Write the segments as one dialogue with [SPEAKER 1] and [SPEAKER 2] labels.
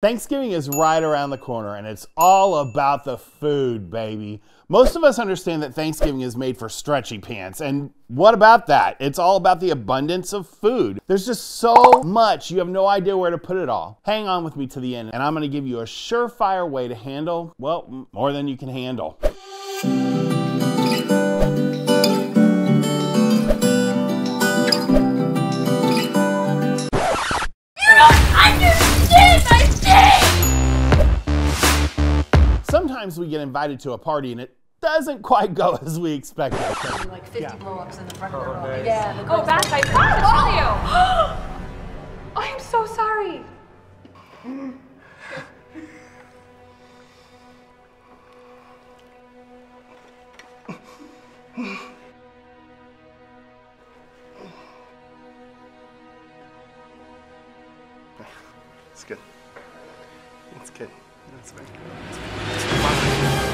[SPEAKER 1] Thanksgiving is right around the corner and it's all about the food, baby. Most of us understand that Thanksgiving is made for stretchy pants, and what about that? It's all about the abundance of food. There's just so much, you have no idea where to put it all. Hang on with me to the end, and I'm gonna give you a surefire way to handle, well, more than you can handle. Sometimes we get invited to a party and it doesn't quite go as we expected.
[SPEAKER 2] Like 50 yeah. blow-ups in the front oh, of the room.
[SPEAKER 3] Yeah. Oh, Beth, I forgot to you. I am so sorry.
[SPEAKER 4] It's good. It's good. That's very good. Thank you.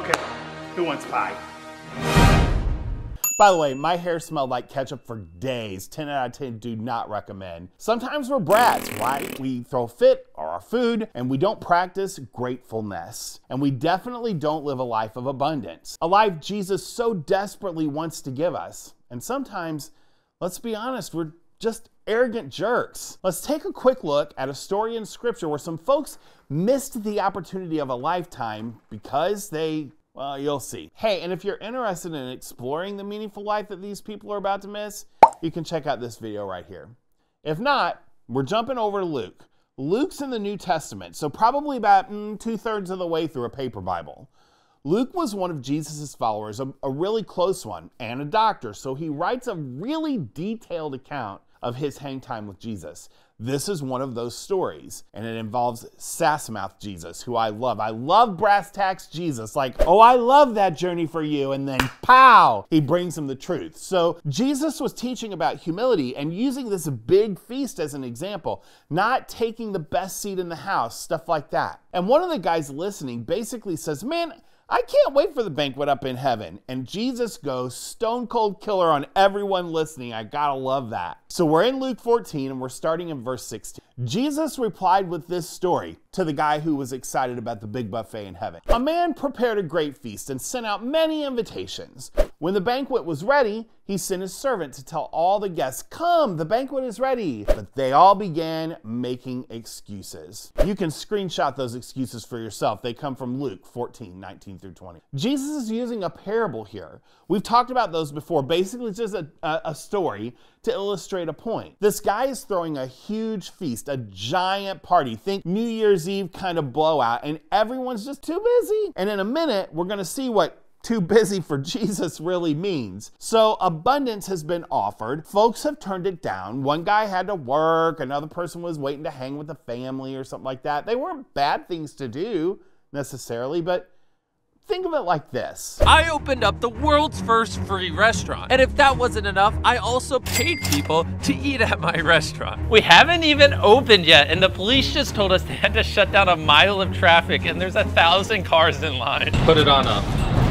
[SPEAKER 4] Okay, who wants pie?
[SPEAKER 1] By the way, my hair smelled like ketchup for days. 10 out of 10 do not recommend. Sometimes we're brats, right? We throw fit or our food and we don't practice gratefulness. And we definitely don't live a life of abundance. A life Jesus so desperately wants to give us. And sometimes, let's be honest, we're just arrogant jerks. Let's take a quick look at a story in scripture where some folks missed the opportunity of a lifetime because they well, you'll see. Hey, and if you're interested in exploring the meaningful life that these people are about to miss, you can check out this video right here. If not, we're jumping over to Luke. Luke's in the New Testament, so probably about mm, two thirds of the way through a paper Bible. Luke was one of Jesus' followers, a, a really close one, and a doctor, so he writes a really detailed account of his hang time with Jesus. This is one of those stories, and it involves Sassmouth Jesus, who I love. I love brass tacks Jesus, like, oh, I love that journey for you, and then pow, he brings him the truth. So Jesus was teaching about humility and using this big feast as an example, not taking the best seat in the house, stuff like that. And one of the guys listening basically says, man, I can't wait for the banquet up in heaven. And Jesus goes stone cold killer on everyone listening. I gotta love that. So we're in Luke 14 and we're starting in verse 16. Jesus replied with this story to the guy who was excited about the big buffet in heaven. A man prepared a great feast and sent out many invitations. When the banquet was ready, he sent his servant to tell all the guests, Come, the banquet is ready. But they all began making excuses. You can screenshot those excuses for yourself. They come from Luke 14, 19 through 20. Jesus is using a parable here. We've talked about those before. Basically, it's just a, a, a story to illustrate a point. This guy is throwing a huge feast, a giant party. Think New Year's Eve kind of blowout, and everyone's just too busy. And in a minute, we're to see what too busy for Jesus really means. So abundance has been offered. Folks have turned it down. One guy had to work, another person was waiting to hang with the family or something like that. They weren't bad things to do necessarily, but Think of it like this.
[SPEAKER 5] I opened up the world's first free restaurant. And if that wasn't enough, I also paid people to eat at my restaurant. We haven't even opened yet, and the police just told us they had to shut down a mile of traffic, and there's a thousand cars in line. Put it on up.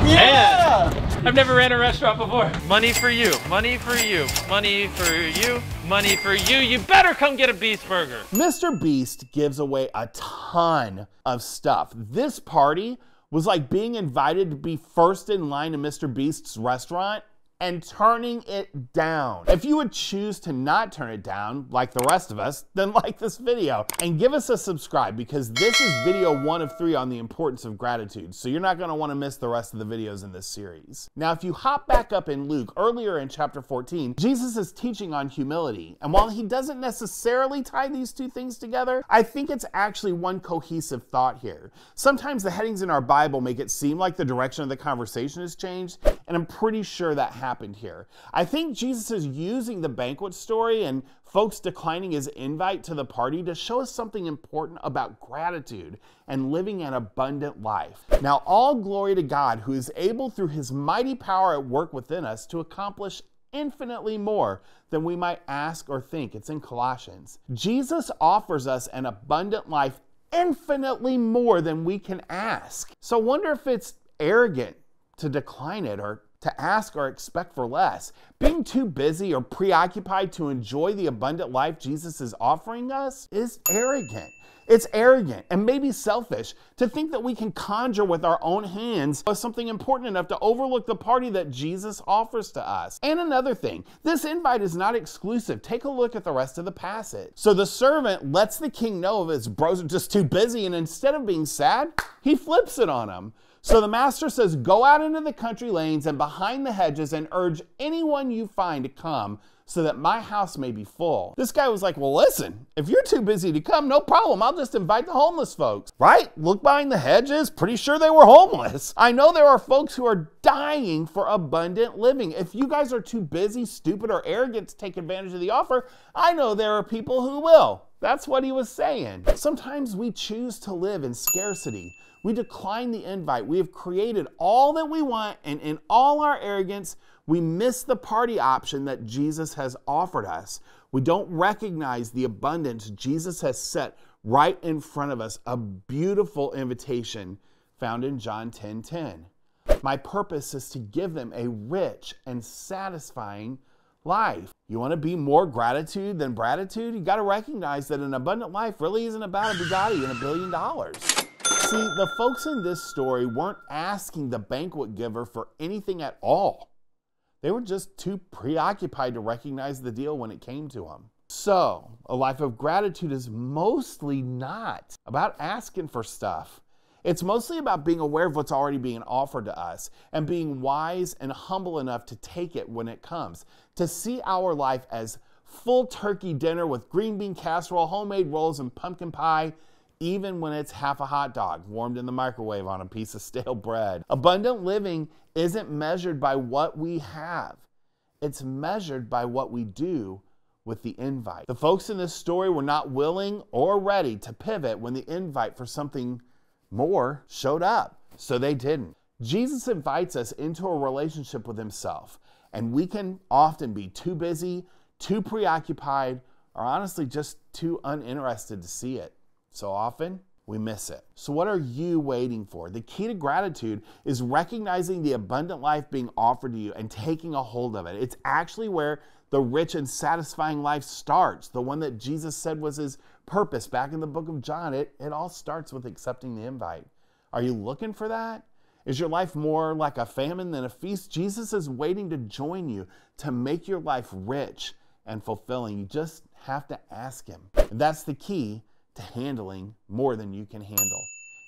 [SPEAKER 5] Yeah! And I've never ran a restaurant before. Money for you, money for you, money for you, money for you. You better come get a Beast Burger.
[SPEAKER 1] Mr. Beast gives away a ton of stuff. This party was like being invited to be first in line to Mr. Beast's restaurant. And turning it down. If you would choose to not turn it down, like the rest of us, then like this video and give us a subscribe because this is video one of three on the importance of gratitude. So you're not going to want to miss the rest of the videos in this series. Now, if you hop back up in Luke, earlier in chapter 14, Jesus is teaching on humility. And while he doesn't necessarily tie these two things together, I think it's actually one cohesive thought here. Sometimes the headings in our Bible make it seem like the direction of the conversation has changed, and I'm pretty sure that happened here. I think Jesus is using the banquet story and folks declining his invite to the party to show us something important about gratitude and living an abundant life. Now, all glory to God who is able through his mighty power at work within us to accomplish infinitely more than we might ask or think. It's in Colossians. Jesus offers us an abundant life infinitely more than we can ask. So I wonder if it's arrogant to decline it or to ask or expect for less. Being too busy or preoccupied to enjoy the abundant life Jesus is offering us is arrogant. It's arrogant and maybe selfish to think that we can conjure with our own hands something important enough to overlook the party that Jesus offers to us. And another thing, this invite is not exclusive. Take a look at the rest of the passage. So the servant lets the king know of his bros are just too busy, and instead of being sad, he flips it on him. So the master says, Go out into the country lanes and behind the hedges and urge anyone you find to come so that my house may be full. This guy was like, Well, listen, if you're too busy to come, no problem. I'll just invite the homeless folks. Right? Look behind the hedges. Pretty sure they were homeless. I know there are folks who are dying for abundant living. If you guys are too busy, stupid, or arrogant to take advantage of the offer, I know there are people who will. That's what he was saying. Sometimes we choose to live in scarcity. We decline the invite. We have created all that we want, and in all our arrogance, we miss the party option that Jesus has offered us. We don't recognize the abundance Jesus has set right in front of us, a beautiful invitation found in John 10:10. 10, 10. My purpose is to give them a rich and satisfying life. You want to be more gratitude than bratitude? You got to recognize that an abundant life really isn't about a Bugatti and a billion dollars. See, the folks in this story weren't asking the banquet giver for anything at all. They were just too preoccupied to recognize the deal when it came to them. So, a life of gratitude is mostly not about asking for stuff. It's mostly about being aware of what's already being offered to us and being wise and humble enough to take it when it comes, to see our life as full turkey dinner with green bean casserole, homemade rolls, and pumpkin pie, even when it's half a hot dog warmed in the microwave on a piece of stale bread. Abundant living isn't measured by what we have, it's measured by what we do with the invite. The folks in this story were not willing or ready to pivot when the invite for something more showed up, so they didn't. Jesus invites us into a relationship with Himself, and we can often be too busy, too preoccupied, or honestly just too uninterested to see it. So often, we miss it. So, what are you waiting for? The key to gratitude is recognizing the abundant life being offered to you and taking a hold of it. It's actually where the rich and satisfying life starts, the one that Jesus said was his purpose back in the book of John. It, it all starts with accepting the invite. Are you looking for that? Is your life more like a famine than a feast? Jesus is waiting to join you to make your life rich and fulfilling. You just have to ask Him. And that's the key to handling more than you can handle.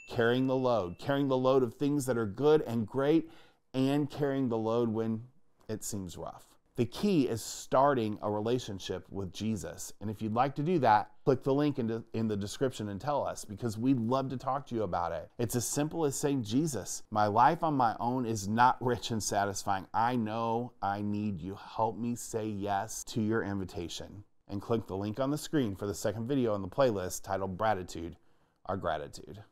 [SPEAKER 1] Carrying the load, carrying the load of things that are good and great, and carrying the load when it seems rough. The key is starting a relationship with Jesus. And if you'd like to do that, click the link in, the, in the description and tell us because we'd love to talk to you about it. It's as simple as saying, Jesus, my life on my own is not rich and satisfying. I know I need you. Help me say yes to your invitation. And click the link on the screen for the second video in the playlist titled Gratitude, Our Gratitude.